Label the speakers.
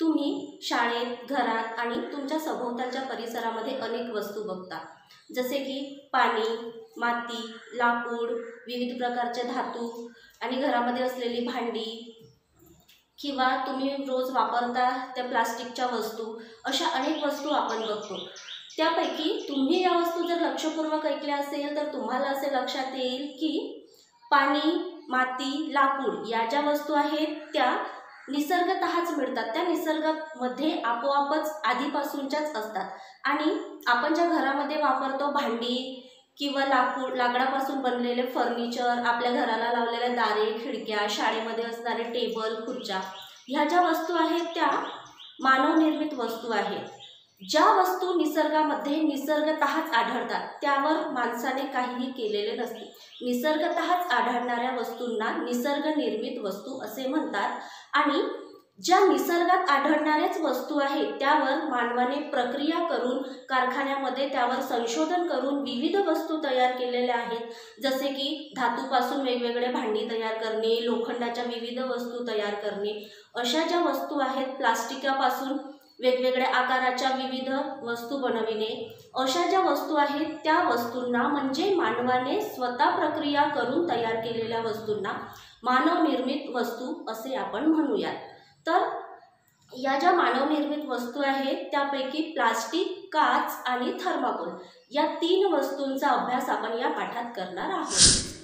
Speaker 1: तुम्ही शाळेत घरात आणि तुमच्या सभोवतालच्या परिसरामध्ये अनेक वस्तू बघता. जसे की पाणी माती लाकूड विविध प्रकारचे धातू आणि घरामध्ये असलेली भांडी किंवा तुम्ही रोज वापरता त्या प्लास्टिकच्या वस्तू अशा अनेक वस्तू आपण बघतो. त्यापैकी तुम्ही या वस्तू जर लक्षपूर्वक ऐकल्या असेल तर तुम्हाला असे लक्षात येईल की पाणी माती लाकूड या ज्या वस्तू आहेत त्या निसर्गतःच मिळतात. त्या निसर्गामध्ये आपोआपच आधीपासूनच्याच असतात. आणि आपण ज्या घरामध्ये वापरतो भांडी किंवा लाकूड लाकडापासून बनलेले फर्निचर आपल्या घराला लावलेल्या दारे खिडक्या शाळेमध्ये असणारे टेबल खुर्च्या ह्या ज्या वस्तू आहेत त्या मानवनिर्मित वस्तू आहेत. ज्या वस्तू निसर्गामध्ये निसर्गतःच आढळतात त्यावर माणसाने काहीही केलेले नसते. निसर्गतःच आढळणाऱ्या वस्तूंना निसर्गनिर्मित वस्तू असे म्हणतात. आणि ज्या निसर्गात आढळणाऱ्याच वस्तू आहेत त्यावर मानवाने प्रक्रिया करून कारखान्यामध्ये त्यावर संशोधन करून विविध वस्तू तयार केलेल्या आहेत. जसे की धातूपासून वेगवेगळे भांडी तयार करणे लोखंडाच्या विविध वस्तू तयार करणे. अशा ज्या वस्तू आहेत प्लास्टिकापासून वेगवेगळ्या आकाराच्या विविध वस्तू बनविणे. अशा ज्या वस्तू आहेत त्या वस्तूंना म्हणजे मानवाने स्वतः प्रक्रिया करून तयार केलेल्या वस्तूंना मानवनिर्मित वस्तू असे आपण म्हणूयात. तर या ज्या मानवनिर्मित वस्तू आहेत त्यापैकी प्लास्टिक काच आणि थर्माकोल या तीन वस्तूंचा अभ्यास आपण या पाठात करणार आहोत.